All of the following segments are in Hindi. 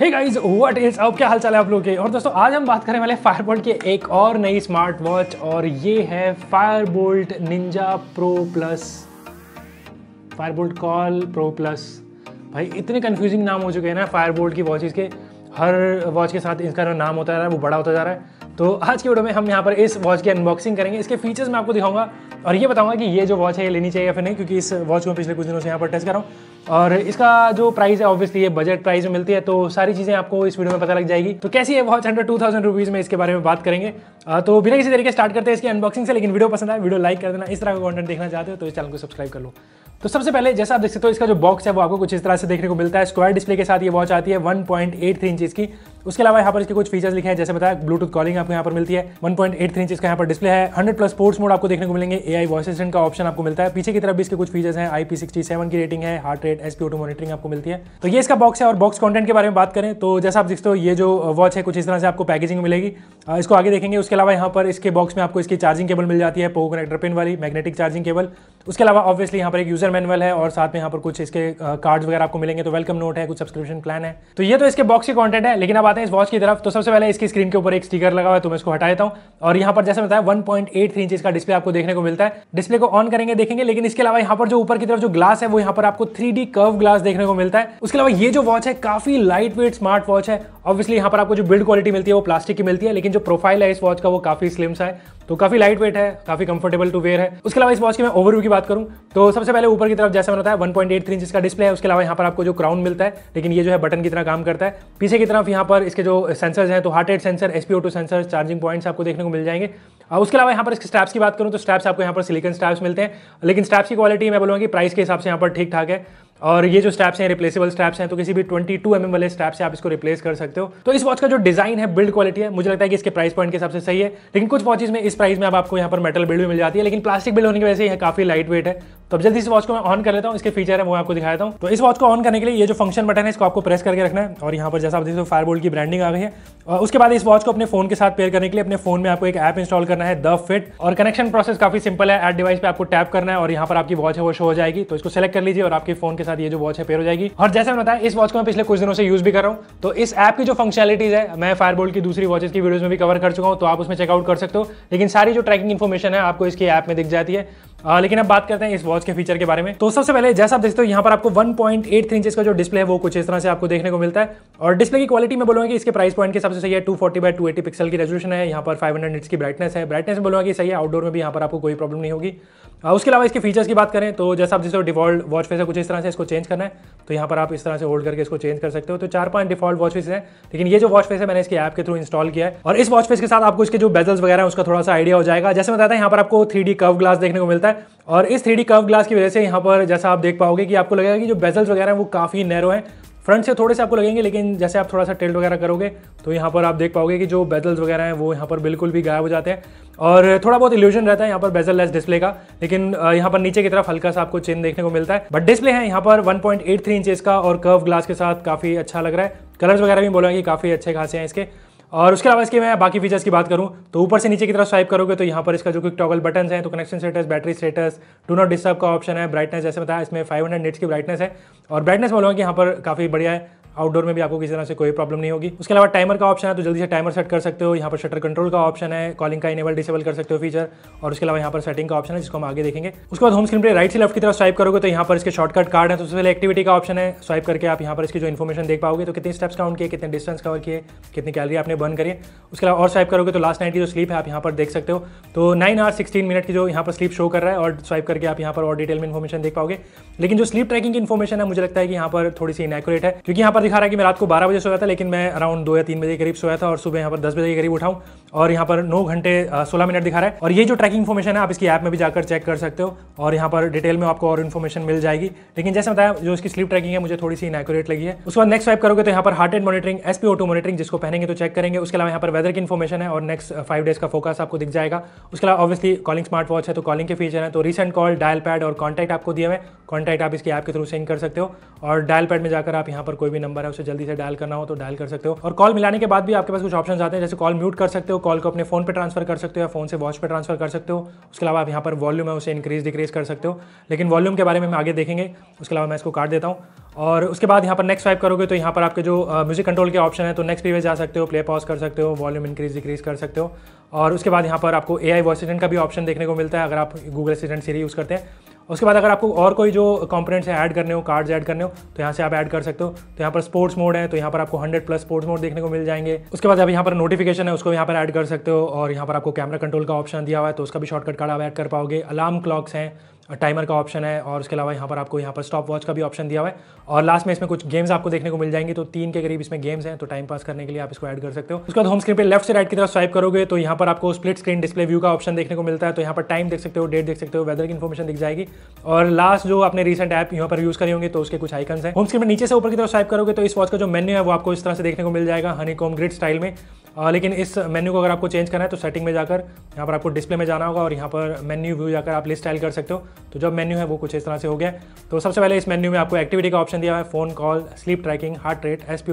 हे गाइस व्हाट इज़ अब क्या हाल चाल है आप लोगों के? और दोस्तों, आज हम बात करने वाले फायरबोल्ट के एक और नई स्मार्ट वॉच और ये है Fireboltt ninja pro plus Fireboltt call pro plus भाई, इतने कंफ्यूजिंग नाम हो चुके हैं ना फायरबोल्ट की वॉचेज़ के। हर वॉच के साथ इसका नाम होता जा रहा है, वो बड़ा होता जा रहा है। तो आज की वीडियो में हम यहाँ पर इस वॉच की अनबॉक्सिंग करेंगे। इसके फीचर्स मैं आपको दिखाऊँगा और ये बताऊँगा कि ये जो वॉच है, ये लेनी चाहिए या फिर नहीं, क्योंकि इस वॉच को मैं पिछले कुछ दिनों से यहाँ पर टेस्ट कर रहा हूँ। और इसका जो प्राइस है ऑब्वियसली ये बजट प्राइस में मिलती है तो सारी चीज़ें आपको इस वीडियो में पता लग जाएगी। तो कैसी है watch under two thousand rupees में इसके बारे में बात करेंगे। तो बिना किसी तरीके स्टार्ट करते हैं इसकी अनबॉक्सिंग से, लेकिन वीडियो पसंद आए वीडियो लाइक कर देना। इस तरह का कंटेंट देखना चाहते हो तो इस चैनल को सब्सक्राइब कर लो। तो सबसे पहले, जैसा आप देख सकते हो, इसका जो बॉक्स है, वो आपको कुछ इस तरह से देखने को मिलता है। स्क्वायर डिस्प्ले के साथ ये वॉच आती है 1.83 इंचेस की। उसके अलावा यहाँ पर इसके कुछ फीचर्स लिखे हैं, जैसे बताया ब्लूटूथ कॉलिंग आपको यहाँ पर मिलती है 1.83 इंचेस का यहाँ पर डिस्प्ले है 100 प्लस स्पोर्ट्स मोड आपको देखने को मिलेंगे एआई वॉइस असिस्टेंट का ऑप्शन आपको मिलता है। पीछे की तरफ़ भी इसके कुछ फीचर्स हैं आईपी की रेटिंग है हार्ट रेट एसपीओ मॉनिटरिंग आपको मिलती है। तो ये इसका बॉक्स है और बॉक्स कॉन्टेंट के बारे में बात करें तो जैसा आप देखते हो, ये जो वॉच है, कुछ इस तरह से आपको पैकेजिंग मिलेगी। इसको आगे देखेंगे, उसके अलावा यहाँ पर इसके बॉक्स में आपको इसकी चार्जिंग केबल मिल जाती है पो कनेक्टर पिन वाली मैग्नेटिक चार्जिंग केबल उसके अलावा ऑब्वियसली यहाँ पर एक यूज़र मैनुअल है और साथ में यहाँ पर कुछ इसके कार्ड वगैरह आपको मिलेंगे तो वेलकम नोट है, कुछ सब्सक्रिप्शन प्लान है। तो ये तो इसके बॉक्स की कॉन्टेंट है, लेकिन अब आते हैं इस वॉच की तरफ़। तो सबसे पहले इसकी स्क्रीन के ऊपर एक स्टीकर लगा हुआ है तो मैं इसको हटा देता हूँ। और यहाँ पर जैसे बताया वन पॉइंट इंच का डिस्प्ले आपको देखने को मिलता है। डिस्प्ले को ऑन करेंगे, देखेंगे, लेकिन इसके अलावा यहाँ पर जो ऊपर की तरफ़ जो ग्लास है, वो यहाँ पर आपको थ्री कर्व ग्लास देखने को मिलता है। उसके अलावा ये जो वॉच है, काफ़ी लाइट वेट स्मार्ट वॉच है। ऑब्वियसली यहाँ पर आपको जो बिल्ड क्वालिटी मिलती है, वो प्लास्टिक की मिलती है, लेकिन जो प्रोफ़ाइल है इस वॉच का, वो काफ़ी स्लिम सा है। तो काफ़ी लाइट वेट है, काफ़ी कंफर्टेबल टू वेयर है। उसके अलावा इस वॉच की मैं ओवरव्यू की बात करूँ तो सबसे पहले ऊपर की तरफ़ जैसे मैंने बताया 1.83 इंच का डिस्प्ले है, उसके अलावा यहाँ पर आपको जो क्राउन मिलता है, लेकिन ये जो है बटन की तरह काम करता है। पीछे की तरफ़ यहाँ पर इसके जो सेंसर्स हैं तो heart rate sensor SpO sensor charging points आपको देखने को मिल जाएँगे। और उसके अलावा यहाँ पर इसके स्टैप्स की बात करूँ तो स्टैप्स आपको यहाँ पर सिलिकन स्टैप्स मिलते हैं, लेकिन स्टैप्स की क्वालिटी मैं बोलूँगा कि प्राइस के हिसाब से यहाँ पर ठीक ठाक है। और ये जो स्टैप्स हैं रिप्लेसेबल स्टैप्स हैं तो किसी भी 22 टू mm वाले स्टैप से आप इसको रिप्लेस कर सकते हो। तो इस वॉच का जो डिज़ाइन है बिल्ड क्वालिटी है, मुझे लगता है कि इसके प्राइस पॉइंट के हिसाब से सही है। लेकिन कुछ वॉचेज में इस प्राइस में अब आपको यहाँ पर मेटल बिल्ड भी मिल जाती है, लेकिन प्लास्टिक बिल्ड होने की वजह से यह काफ़ी लाइट वेट है। तो अब जल्दी इस वॉच को मैं ऑन कर लेता हूँ, इसके फीचर है, वो आपको दिखाता हूँ। तो इस वॉच को ऑन करने के लिए ये जो फ़ंक्शन बटन है, इसको आपको प्रेस करके रखना है, और यहाँ पर जैसा आप देखते हो फायरबोल्ट की ब्रांडिंग आ गई है। और उसके बाद इस वॉच को अपने फ़ोन के साथ पेयर करने के लिए, अपने फ़ोन में आपको एक ऐप इंस्टॉल करना है द फिट और कनेक्शन प्रोसेस काफ़ी सिंपल है एड डिवाइस पे आपको टैप करना है, और यहाँ पर आपकी वॉच है, वो शो हो जाएगी। तो इसको सेलेक्ट कर लीजिए, और आपके फ़ोन के साथ ये जो वॉच है पेयर हो जाएगी। और जैसे मैं बताया, इस वॉच को मैं पिछले कुछ दिनों से यूज़ भी कर रहा हूँ। तो इस ऐप की जो फंक्शनलिटीज है, मैं फायरबोल्ट की दूसरी वॉचेस की वीडियोज़ में भी कवर कर चुका हूँ तो आप उसमें चेकआउट कर सकते हो। लेकिन सारी जो ट्रैकिंग इन्फॉर्मेशन है, आपको इसकी ऐप में दिख जाती है। आ, लेकिन अब बात करते हैं इस वॉच के फीचर के बारे में। तो सबसे पहले जैसा आप देखते हो यहाँ पर आपको वन पॉइंट 1.83 इंचेस का जो डिस्प्ले है वो कुछ इस तरह से आपको देखने को मिलता है। और डिस्प्ले की क्वालिटी में बोलूँगा कि इसके प्राइस पॉइंट के सबसे सही है। 240 forty by two eighty pixel की रेजोल्यूशन है यहाँ पर 500 निट्स की ब्राइटनेस है। ब्राइटनेस में बोलूँगा कि सही है आउटडोर में भी यहाँ पर आपको कोई प्रॉब्लम नहीं होगी। उसके अलावा इसके फीचर्स की बात करें तो जैसा आप जिसको डिफ़ॉल्ट वॉच फेस है कुछ इस तरह से इसको चेंज करना है। तो यहाँ पर आप इस तरह से होल्ड करके इसको चेंज कर सकते हो। तो चार पाँच डिफ़ॉल्ट वॉच फेस है लेकिन ये जो वॉच फेस है मैंने इसके ऐप के थ्रू इंस्टॉल किया है। और इस वॉच फेस के साथ आपको इसके जो बेजल्स वगैरह है उसका थोड़ा सा आइडिया हो जाएगा। जैसे बताया यहाँ पर आपको थ्री कर्व ग्लास देखने को मिलता है। और इस थ्री कर्व ग्लास की वजह से यहाँ पर जैसा आप देख पाओगे कि आपको लगेगा कि जो बेजल्स वगैरह है वो काफ़ी नैरो है। फ्रंट से थोड़े से आपको लगेंगे, लेकिन जैसे आप थोड़ा सा टिल्ट वगैरह करोगे तो यहाँ पर आप देख पाओगे कि जो बेजल्स वगैरह हैं वो यहाँ पर बिल्कुल भी गायब हो जाते हैं। और थोड़ा बहुत इल्यूजन रहता है यहाँ पर बेजल लेस डिस्प्ले का, लेकिन यहाँ पर नीचे की तरफ़ हल्का सा आपको चिन्ह देखने को मिलता है। बट डिस्प्ले है यहाँ पर 1.83 इंचेस का और कर्व ग्लास के साथ काफ़ी अच्छा लग रहा है। कलर्स वगैरह भी बोलेंगे काफ़ी अच्छे खासे हैं इसके। और उसके अलावा इसके मैं बाकी फीचर्स की बात करूँ तो ऊपर से नीचे की तरफ़ स्वाइप करोगे तो यहाँ पर इसका जो क्विक टॉगल बटन है तो connection status battery status do not disturb का ऑप्शन है ब्राइटनेस जैसे बताया, इसमें 500 हंड्रेड की ब्राइटनेस है। और ब्राइटनेस बोलूँगा कि यहाँ पर काफ़ी बढ़िया है। आउटडोर में भी आपको किसी तरह से कोई प्रॉब्लम नहीं होगी। उसके अलावा टाइमर का ऑप्शन है तो जल्दी से टाइमर सेट कर सकते हो। यहाँ पर शटर कंट्रोल का ऑप्शन है कॉलिंग का इनेबल डिसेबल कर सकते हो फीचर और उसके अलावा यहाँ पर सेटिंग का ऑप्शन है, जिसको हम आगे देखेंगे। उसके बाद होम स्क्रीन पर राइट से लेफ़्ट की तरफ़ स्वाइप करोगे तो यहाँ पर इसके शॉर्टकट कार्ड है। तो सबसे पहले एक्टिविटी का ऑप्शन है स्वाइप करके आप यहाँ पर इसकी जो इन्फॉर्मेशन देख पाओगे तो कितने स्टेप्स काउंट किए, कितने डिस्टेंस कवर किए, कितनी कैलरी आपने बर्न करिए उसके अलावा और स्वाइप करोगे तो लास्ट नाइट की जो स्लीप है, आप यहाँ पर देख सकते हो। तो नाइन आवर सिक्सटीन मिनट की जो यहाँ पर स्लीप शो कर रहा है, और स्वाइप करके आप यहाँ पर और डिटेल में इन्फॉर्मेशन देख पाओगे। लेकिन जो स्लीप ट्रैकिंग की इन्फॉर्मेशन है, मुझे लगता है कि यहाँ पर थोड़ी सी इनएकुरेट है, क्योंकि यहाँ पर दिखा रहा है कि मैं रात को बारह बजे सोया था, लेकिन मैं अराउंड दो या तीन बजे करीब सोया था और सुबह यहाँ पर दस बजे के करीब उठाऊँ और यहाँ पर नौ घंटे सोलह मिनट दिखा रहा है। और ये जो ट्रैकिंग इन्फॉर्मेशन है, आप इसकी ऐप में भी जाकर चेक कर सकते हो। और यहाँ पर डिटेल में आपको और इन्फॉर्मेशन मिल जाएगी। लेकिन जैसे बताया, जो इसकी स्लीप ट्रैकिंग है, मुझे थोड़ी सी इनएकुरेट लगी है। उसके बाद नेक्स्ट स्वाइप करोगे तो यहाँ पर heart and monitoring SP auto monitoring जिसको पहनेंगे तो चेक करेंगे। उसके अलावा यहाँ पर वेदर की इन्फॉर्मेशन है और नेक्स्ट फाइव डेज़ का फोकस आपको दिख जाएगा। उसके अलावा ऑब्वियसली कॉलिंग स्मार्ट वॉच है तो कॉलिंग के फीचर है। तो रिसेंट कॉल डायल पैड और कॉन्टैक्ट आपको दिए हुए कॉन्टैक्ट आप इसकी ऐप के थ्रू सेंड कर सकते हो। और डायल पैड में जाकर आप यहाँ पर कोई भी नंबर है, उसे जल्दी से डायल करना हो तो डायल कर सकते हो। और कॉल मिलाने के बाद भी आपके पास कुछ ऑप्शन आते हैं, जैसे कॉल म्यूट कर सकते हो। कॉल को अपने फ़ोन पर ट्रांसफ़र कर सकते हो या फ़ोन से वॉच पर ट्रांसफ़र कर सकते हो। उसके अलावा आप यहाँ पर वॉल्यूम है, उसे इंक्रीज डिक्रीज कर सकते हो। लेकिन वॉल्यूम के बारे में हम आगे देखेंगे, उसके अलावा मैं इसको काट देता हूँ। और उसके बाद यहाँ पर नेक्स्ट स्वाइप करोगे तो यहाँ पर आपके जो म्यूज़िक कंट्रोल के ऑप्शन है तो नेक्स्ट पे जा सकते हो प्ले पॉज कर सकते हो वॉल्यूम इंक्रीज डिक्रीज कर सकते हो। और उसके बाद यहाँ पर आपको ए आई वॉइस का भी ऑप्शन देखने को मिलता है, अगर आप गूगल असिस्टेंट सीरी यूज़ करते हैं। उसके बाद अगर आपको और कोई जो कंपोनेंट्स हैं ऐड करने हो कार्ड्स ऐड करने हो तो यहाँ से आप ऐड कर सकते हो। तो यहाँ पर स्पोर्ट्स मोड है तो यहाँ पर आपको 100 प्लस स्पोर्ट्स मोड देखने को मिल जाएँगे। उसके बाद अब यहाँ पर नोटिफिकेशन है, उसको यहाँ पर ऐड कर सकते हो और यहाँ पर आपको कैमरा कंट्रोल का ऑप्शन दिया हुआ है तो उसका भी शॉर्टकट कार्ड आप ऐड कर पाओगे। अलार्म क्लॉक्स हैं टाइमर का ऑप्शन है और उसके अलावा यहाँ पर आपको यहाँ पर स्टॉप वॉच का भी ऑप्शन दिया हुआ है। और लास्ट में इसमें कुछ गेम्स आपको देखने को मिल जाएँगे तो तीन के करीब इसमें गेम्स हैं तो टाइम पास करने के लिए आप इसको ऐड कर सकते हो। उसके बाद होम स्क्रीन पे लेफ़्ट से राइट की तरफ़ स्वाइप करोगे तो यहाँ पर आपको स्प्लिट स्क्रीन डिस्प्ले व्यू का ऑप्शन देखने को मिलता है। तो यहाँ पर टाइम देख सकते हो डेट देख सकते हो वेदर की इन्फॉर्मेशन दिख जाएगी। और लास्ट जो आपने रिसेंट ऐप यहाँ पर यूज़ करी होंगे तो उसके कुछ आइकन है। होम स्क्रीन में नीचे से ऊपर की तरफ़ स्वाइप करोगे तो इस वॉच का जो मेन्यू है, वो आपको इस तरह से देखने को मिल जाएगा हनी ग्रिड स्टाइल में। आ, लेकिन इस मेन्यू को अगर आपको चेंज करना है तो सेटिंग में जाकर यहाँ पर आपको डिस्प्ले में जाना होगा और यहाँ पर मेन्यू व्यू जाकर आप लिस्ट स्टाइल कर सकते हो। तो जब मेन्यू है वो कुछ इस तरह से हो गया। तो सबसे पहले इस मेन्यू में आपको एक्टिविटी का ऑप्शन दिया है। Phone call sleep tracking heart rate S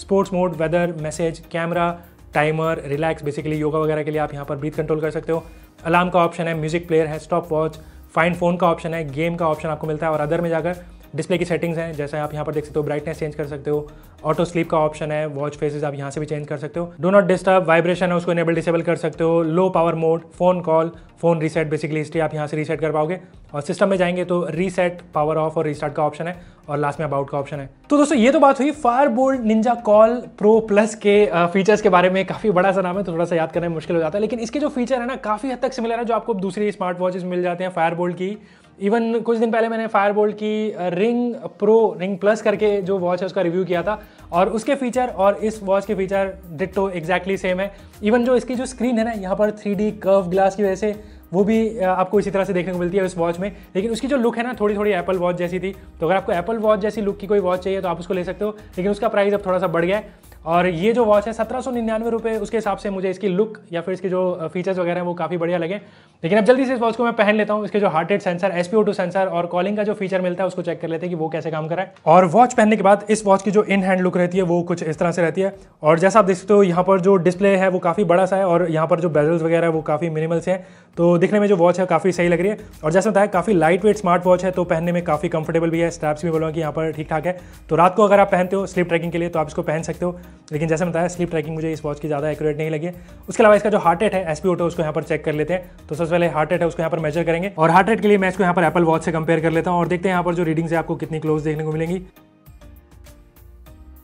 sports mode weather message camera timer relax basically yoga वगैरह के लिए आप यहाँ पर ब्रीथ कंट्रोल कर सकते हो। अलार्म का ऑप्शन है म्यूज़िक प्लेयर है स्टॉप वॉच फाइन फ़ोन का ऑप्शन है गेम का ऑप्शन आपको मिलता है और अदर में जाकर डिस्प्ले की सेटिंग्स हैं, जैसे आप यहाँ पर देख सकते हो ब्राइटनेस चेंज कर सकते हो। ऑटो स्लीप का ऑप्शन है वॉच फेसेस आप यहाँ से भी चेंज कर सकते हो। डो नॉट डिस्टर्ब वाइब्रेशन है, उसको इनेबल डिसेबल कर सकते हो। Low power mode phone call phone reset basically history आप यहाँ से रीसेट कर पाओगे। और सिस्टम में जाएँगे तो रीसेट पावर ऑफ़ और रीस्टार्ट का ऑप्शन है। और लास्ट में अबाउट का ऑप्शन है। तो दोस्तों, ये तो बात हुई Fire Boltt Ninja Call Pro Plus के फीचर्स के बारे में। काफ़ी बड़ा सा नाम है तो थोड़ा सा याद करना मुश्किल हो जाता है। लेकिन इसके जो फीचर है ना, काफ़ी हद तक सिमिलर है, जो आपको दूसरी स्मार्ट वॉचेस मिल जाते हैं फायर बोल्ड की। इवन कुछ दिन पहले मैंने फायर बोल्ट की रिंग प्रो रिंग प्लस करके जो वॉच है उसका रिव्यू किया था। और उसके फीचर और इस वॉच के फीचर डिट्टो एग्जैक्टली सेम है। इवन जो इसकी जो स्क्रीन है ना, यहाँ पर थ्री डी कर्व ग्लास की वजह से वो भी आपको इसी तरह से देखने को मिलती है उस वॉच में। लेकिन उसकी जो लुक है ना थोड़ी थोड़ी एप्पल वॉच जैसी थी। तो अगर आपको एप्पल वॉच जैसी लुक की कोई वॉच चाहिए तो आप उसको ले सकते हो। लेकिन उसका प्राइस अब थोड़ा सा बढ़ गया है। और ये जो वॉच है, सत्रह सौ निन्यानवे रुपये उसके हिसाब से मुझे इसकी लुक या फिर इसके जो फीचर्स वगैरह हैं, वो काफ़ी बढ़िया लगे। लेकिन अब जल्दी से इस वॉच को मैं पहन लेता हूँ। इसके जो heart rate sensor S P sensor और कॉलिंग का जो फीचर मिलता है, उसको चेक कर लेते हैं कि वो कैसे काम कर है। और वॉच पहनने के बाद इस वॉच की जो इन हैंड लुक रहती है, वो कुछ इस तरह से रहती है। और जैसा आप देख सकते हो, यहाँ पर जो डिस्प्ले है, वो काफ़ी बड़ा सा है और यहाँ पर जो बेजल्स वगैरह है, वो काफ़ी मिनिमल से हैं। तो दिखने में जो वॉच है, काफ़ी सही लग रही है। और जैसे बताया, काफ़ी लाइट वेट स्मार्ट वॉच है तो पहनने में काफ़ी कंफर्टेबल भी है। स्ट्रैप्स भी बोलूँगा कि यहाँ पर ठीक ठाक है। तो रात को अगर आप पहनते हो स्लीप ट्रैकिंग के लिए तो आप इसको पहन सकते हो। लेकिन जैसे बताया स्लीप ट्रैकिंग मुझे इस वॉच की ज़्यादा एक्यूरेट नहीं लगी। उसके अलावा इसका जो हार्ट रेट है एस पी उसको यहाँ पर चेक कर लेते हैं। तो सबसे पहले हार्ट रेट है, उसको यहाँ पर मेजर करेंगे। और हार्ट रेट के लिए मैं इसको यहाँ पर एप्पल वॉच से कंपेयर कर लेता हूँ और देखते हैं यहाँ पर जो रीडिंग्स है, आपको कितनी क्लोज देखने को मिलेंगी।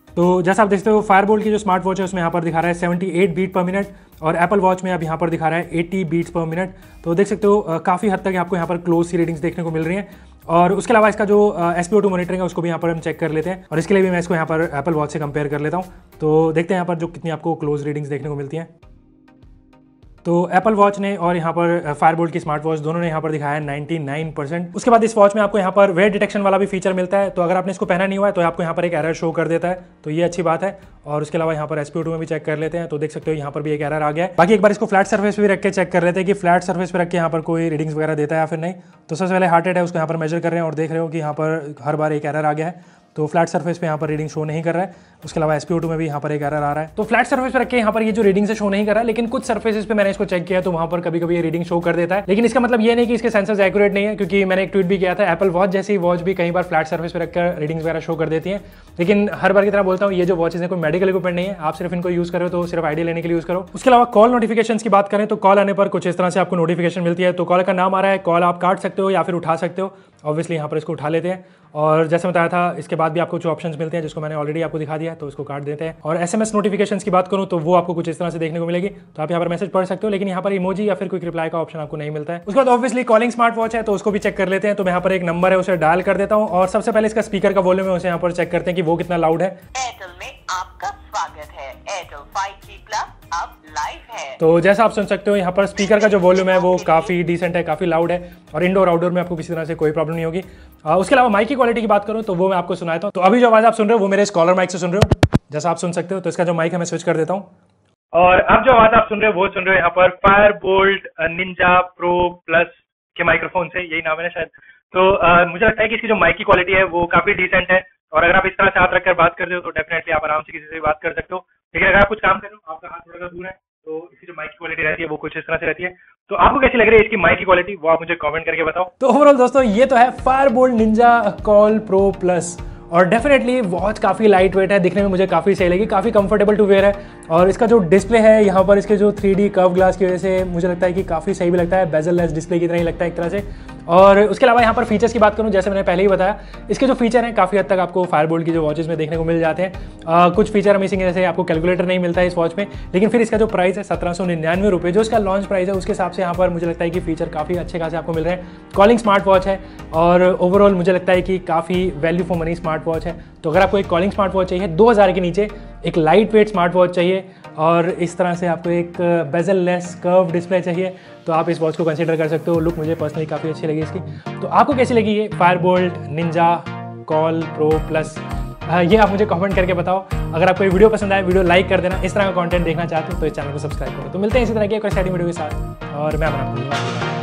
तो जैसा आप देखते हो फायरबोल्ट की जो स्मार्ट वॉच है, उसमें यहाँ पर दिखा रहा है 78 बीट पर मिनट और एप्पल वॉच में अब यहाँ पर दिखा रहा है 80 बीट्स पर मिनट तो देख सकते हो काफ़ी हद तक आपको यहाँ पर क्लोज सी रीडिंग्स देखने को मिल रही हैं। और उसके अलावा इसका जो एस पी मॉनिटरिंग है, उसको भी यहाँ पर हम चेक कर लेते हैं। और इसके लिए भी मैं इसको यहाँ पर एप्पल वॉच से कंपेयर कर लेता हूँ। तो देखते हैं यहाँ पर जो कितनी आपको क्लोज रीडिंग्स देखने को मिलती हैं। तो एप्पल वॉच ने और यहाँ पर फायरबोल्ट की स्मार्ट वॉच दोनों ने यहाँ पर दिखाया है 99 परसेंट उसके बाद इस वॉच में आपको यहाँ पर वेट डिटेक्शन वाला भी फीचर मिलता है। तो अगर आपने इसको पहना नहीं हुआ है तो आपको यहाँ पर एक एरर शो कर देता है। तो ये अच्छी बात है। और उसके अलावा यहाँ पर एसपी में भी चेक कर लेते हैं। तो देख सकते हो यहाँ पर भी एक एरर आ गया है। बाकी एक बार इसको फ्लैट सर्फेस भी रख के चेक कर लेते हैं कि फ्लैट सर्फेस पर रख के यहाँ पर कोई रीडिंग्स वगैरह देता है या फिर नहीं। तो सबसे पहले हार्ट रेट है उसको यहाँ पर मेजर कर रहे हैं और देख रहे हो कि यहाँ पर हर बार एक एरर आ गया है। तो फ्लैट सर्फेस पे यहाँ पर रीडिंग शो नहीं कर रहा है। उसके अलावा एसपीओ में भी यहाँ पर एक एरर आ रहा है। तो फ्लैट सर्फेस पे रखे, यहाँ पर ये जो रीडिंग से शो नहीं कर रहा है लेकिन कुछ सर्फेसिस पे मैंने इसको चेक किया तो वहाँ पर कभी कभी ये रीडिंग शो कर देता है। लेकिन इसका मतलब ये नहीं कि इसके सेंसर्स एक्यूरेट नहीं है, क्योंकि मैंने एक ट्वीट भी किया था एप्पल वॉच जैसी वॉच भी कई बार फ्लैट सर्फेस पर रखकर रीडिंग वगैरह शो कर देती है। लेकिन हर बार की तरह बोलता हूँ, ये जो वॉचेज है, कोई मेडिकल इक्विपमेंट नहीं है। आप सिर्फ़ इनको यूज़ करो तो सिर्फ़ आइडिया लेने के लिए यूज़ करो। उसके अलावा कॉल नोटिफिकेशन की बात करें तो कॉल आने पर कुछ इस तरह से आपको नोटिफिकेशन मिलती है। तो कॉल का नाम आ रहा है कॉल आप काट सकते हो या फिर उठा सकते हो। ऑब्वियसली यहाँ पर इसको उठा लेते हैं। और जैसे बताया था, इसके बाद भी आपको कुछ ऑप्शंस मिलते हैं, जिसको मैंने ऑलरेडी आपको दिखा दिया तो इसको काट देते हैं। और एस एम नोटिफिकेशन की बात करूँ तो वो आपको कुछ इस तरह से देखने को मिलेगी। तो आप यहाँ पर मैसेज पढ़ सकते हो, लेकिन यहाँ पर इमोजी या फिर कोई रिप्लाई का ऑप्शन आपको नहीं मिलता है। उसके बाद ऑब्वियसली कॉलिंग स्मार्ट वॉच है तो उसको भी चेक कर लेते हैं। तो मैं यहाँ पर एक नंबर है, उसे डायल कर देता हूँ। और सबसे पहले इसका स्पीकर का वॉल्यूम है, उसे यहाँ पर चेक करते हैं कि वो कितना लाउड है। एयरटेल में आपका स्वागत है। एयरटेल तो जैसा आप सुन सकते हो यहाँ पर स्पीकर का जो वॉल्यूम है वो काफ़ी डिसेंट है काफ़ी लाउड है और इंडोर आउटडोर में आपको किसी तरह से कोई प्रॉब्लम नहीं होगी। उसके अलावा माइक की क्वालिटी की बात करूँ तो वो मैं आपको सुनाता हूँ। तो अभी जो आवाज़ आप सुन रहे हो वो मेरे स्कॉलर माइक से सुन रहे हो। जैसा आप सुन सकते हो तो इसका जो माइक है मैं स्विच कर देता हूँ। और अब जो आवाज़ आप सुन रहे हो वो सुन रहे हो यहाँ पर Fire Boltt Ninja Pro Plus के माइक्रोफोन से यही नाम है ना शायद। तो आ, मुझे लगता है कि इसकी जो माइक की क्वालिटी है वो काफ़ी डिसेंट है। और अगर आप इस तरह से हाथ रखकर बात करते हो तो डेफिनेटली आप आराम से किसी से भी बात कर सकते हो। लेकिन अगर आप कुछ काम कर आपका हाथ थोड़ा सा दूर है तो इसकी जो माइक की क्वालिटी रहती है, वो कुछ इस तरह से रहती है। तो आपको कैसी लग रही है इसकी माइक की क्वालिटी वो आप मुझे कमेंट करके बताओ। तो ओवरऑल दोस्तों, ये तो है Fire Boltt Ninja Call Pro Plus और डेफिनेटली वॉच काफ़ी लाइट वेट है, दिखने में मुझे काफ़ी सही लगी, काफ़ी कंफर्टेबल टू वेयर है। और इसका जो डिस्प्ले है, यहाँ पर इसके जो थ्री डी कर्व ग्लास की वजह से मुझे लगता है कि काफ़ी सही भी लगता है बेजल लेस डिस्प्ले की तरह ही लगता है एक तरह से। और उसके अलावा यहाँ पर फीचर्स की बात करूँ जैसे मैंने पहले ही बताया इसके जो फीचर हैं काफ़ी हद तक आपको फायरबोल्ट की जो वॉचेस में देखने को मिल जाते हैं। आ, कुछ फीचर मिसिंग है जैसे आपको कैलकुलेटर नहीं मिलता है इस वॉच में लेकिन फिर इसका जो प्राइस है सत्रह सौ निन्यानवे रुपये जो इसका लॉन्च प्राइस है उसके हिसाब से यहाँ पर मुझे लगता है कि फीचर काफ़ी अच्छे खासे आपको मिल रहे हैं। कॉलिंग स्मार्ट वॉच है और ओवरऑल मुझे लगता है कि काफ़ी value for money smart watch है। तो अगर आपको एक कॉलिंग स्मार्ट वॉच चाहिए दो हज़ार के नीचे एक लाइट वेट स्मार्ट वॉच चाहिए और इस तरह से आपको एक बेजल लेस कर्व डिस्प्ले चाहिए तो आप इस वॉच को कंसिडर कर सकते हो। लुक मुझे पर्सनली काफ़ी अच्छी लगी इसकी। तो आपको कैसी लगी ये? Fire Boltt Ninja Call Pro Plus ये आप मुझे कमेंट करके बताओ। अगर आपको ये वीडियो पसंद आए वीडियो लाइक कर देना। इस तरह का कंटेंट देखना चाहते हो तो इस चैनल को सब्सक्राइब करो। तो मिलते हैं इसी तरह की एक और वीडियो के साथ। और मैं अपना